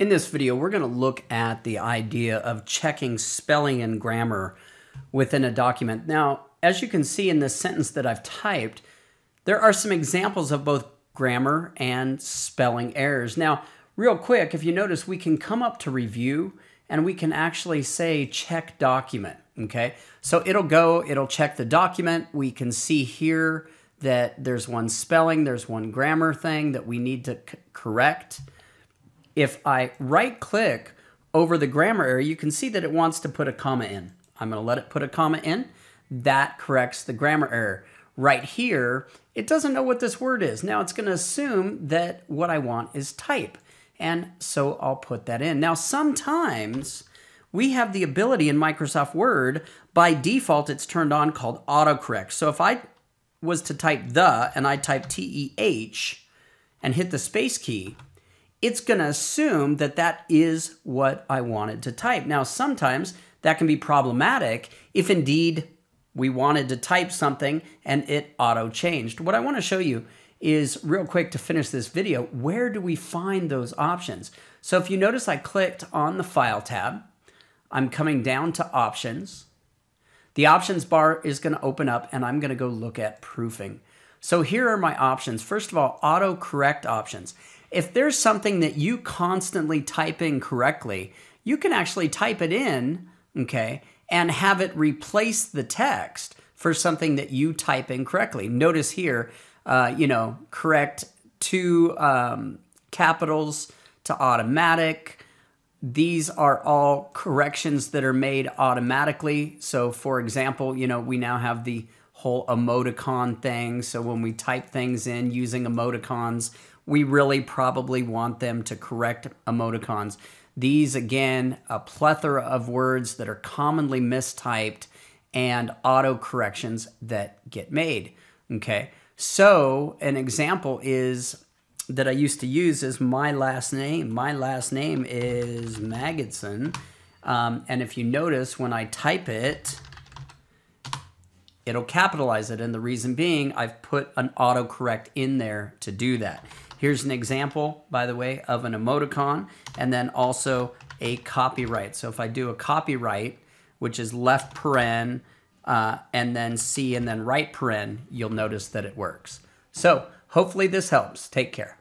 In this video, we're going to look at the idea of checking spelling and grammar within a document. Now, as you can see in this sentence that I've typed, there are some examples of both grammar and spelling errors. Now, real quick, if you notice, we can come up to review and we can actually say check document, okay? So it'll go, it'll check the document. We can see here that there's one spelling, there's one grammar thing that we need to correct if I right click over the grammar error, you can see that it wants to put a comma in. I'm going to let it put a comma in. That corrects the grammar error. Right here, it doesn't know what this word is. Now it's going to assume that what I want is type. And so I'll put that in. Now sometimes we have the ability in Microsoft Word, by default it's turned on called autocorrect. So if I was to type the and I type T-E-H and hit the space key, it's going to assume that that is what I wanted to type. Now, sometimes that can be problematic if indeed we wanted to type something and it auto changed. What I want to show you is real quick to finish this video, where do we find those options? So if you notice I clicked on the File tab, I'm coming down to Options. The Options bar is going to open up and I'm going to go look at Proofing. So here are my options. First of all, auto correct options. If there's something that you constantly type in correctly, you can actually type it in, okay, and have it replace the text for something that you type in correctly. Notice here, uh, you know, correct two um, capitals to automatic. These are all corrections that are made automatically. So, for example, you know, we now have the whole emoticon thing. So when we type things in using emoticons, we really probably want them to correct emoticons. These, again, a plethora of words that are commonly mistyped and auto corrections that get made. Okay, so an example is that I used to use is my last name. My last name is Magidson. Um, and if you notice, when I type it, it'll capitalize it. And the reason being, I've put an autocorrect in there to do that. Here's an example, by the way, of an emoticon and then also a copyright. So if I do a copyright, which is left paren, uh, and then C and then right paren, you'll notice that it works. So hopefully this helps. Take care.